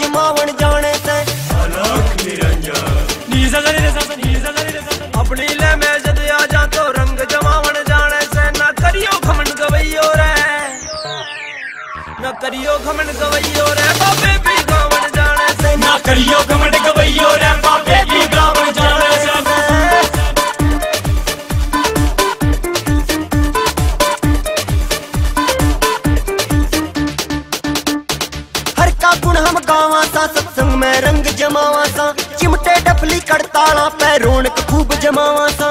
आजा तो रंग जमावन जाने से अपनी ले मैं जद आजा तो रंग जमावन जाने से ना करियो घमंड गवैयो रे ना करियो घमंड गवैयो रे बाबे भी गावन जाने हर का गुण हम गावा सा सत्संग में रंग जमावा सा चिमटे डफली कड़ताला पे रौनक खूब जमावा सा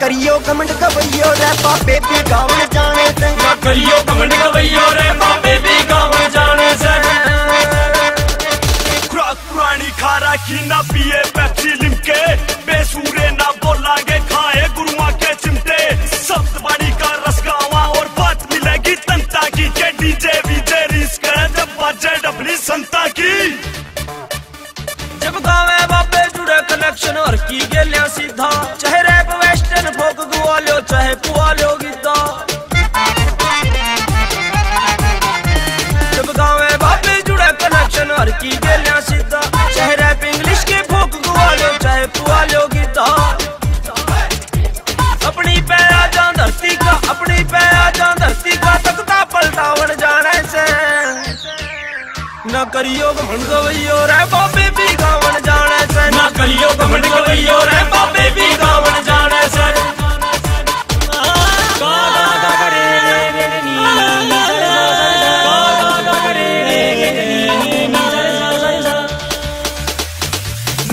करियो कमेंट कवैयो रे बाबे पे गावन जाने तंगा करियो कमेंट कवैयो रे बाबे चाहे जब जुड़े कनेक्शन की गेलिया सीधा। इंग्लिश के चाहे अपनी पे जा धरती का, अपनी जा धरती का, तख्ता पलटावन जाने से न करियो घमंड गवैयो रे बाबे भी गावन जाने से ना करियो घमंड गवैयो रे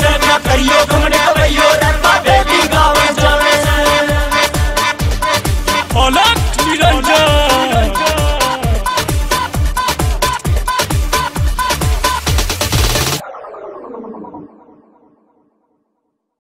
से ना करियो गवैयो